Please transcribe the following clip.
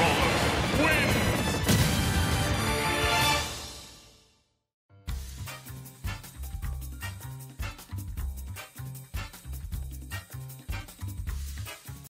Controller. Win!